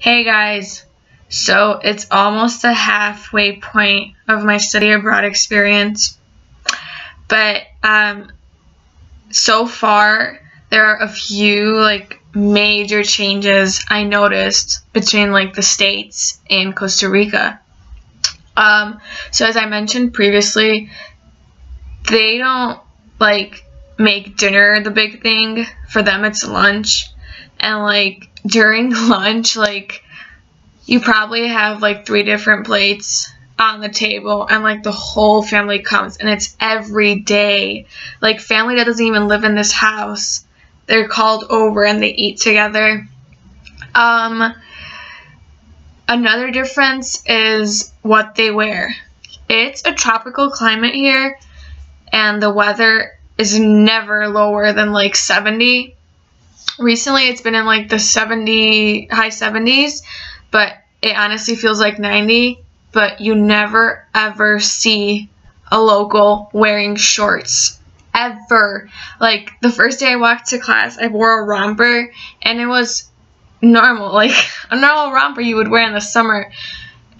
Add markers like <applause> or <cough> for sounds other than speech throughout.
Hey guys, so it's almost the halfway point of my study abroad experience, but um, so far there are a few like major changes I noticed between like the states and Costa Rica. Um, so as I mentioned previously, they don't like make dinner the big thing. For them, it's lunch, and like during <laughs> lunch, like, you probably have like three different plates on the table and like the whole family comes and it's every day. Like family that doesn't even live in this house. They're called over and they eat together. Um another difference is what they wear. It's a tropical climate here and the weather is never lower than like 70 recently it's been in like the 70 high 70s but it honestly feels like 90 but you never ever see a local wearing shorts ever. Like the first day i walked to class i wore a romper and it was normal <laughs> like a normal romper you would wear in the summer.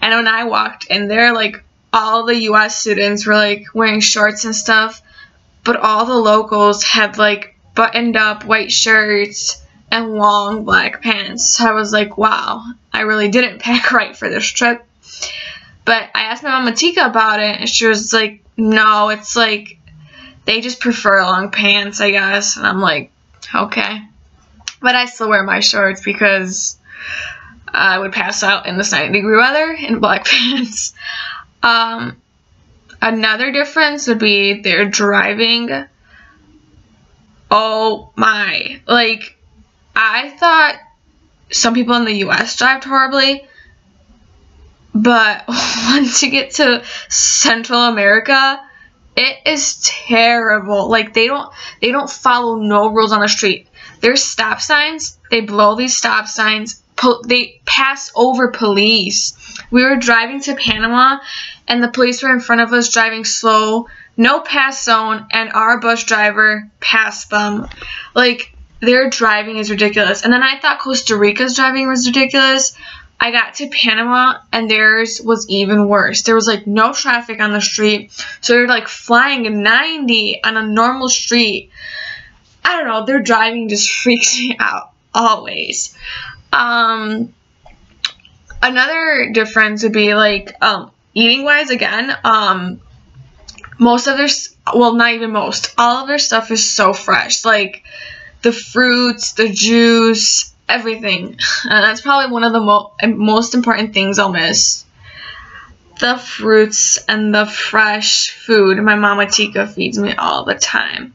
And when i walked in there like all the us students were like wearing shorts and stuff but all the locals had like buttoned up white shirts and long black pants. I was like, wow, I really didn't <laughs> pack right for this trip. But I asked my mama Tica about it, and she was like, no, it's like they just prefer long pants, I guess. And I'm like, okay. But I still wear my shorts because I would pass out in this 90 degree weather in black <laughs> pants. Um, another difference would be they're driving oh my. Like, I thought some people in the US drive horribly, but <laughs> once you get to Central America, it is terrible. Like they don't they don't follow no rules on the street. There's stop signs. They blow these stop signs. They pass over police. We were driving to Panama, and the police were in front of us driving slow no pass zone, and our bus driver passed them. Like, their driving is ridiculous. And then I thought Costa Rica's driving was ridiculous. I got to Panama and theirs was even worse. There was like no traffic on the street. So they're like flying 90 on a normal street. I don't know, their driving just <laughs> freaks me out always. Um another difference would be like um eating wise again, um most of their well not even most all of their stuff is so fresh. Like the fruits the juice everything. <laughs> And that's probably one of the mo- most important things i'll miss. The fruits and the fresh food. My mama tica feeds me all the time.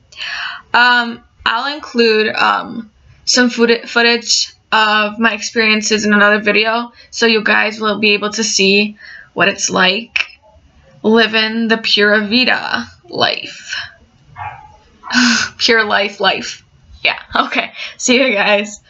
Um, i'll include um, some footage of my experiences in another video so you guys will be able to see what it's like living the pura vida life. <sighs> pure life life. Yeah, okay. See you guys.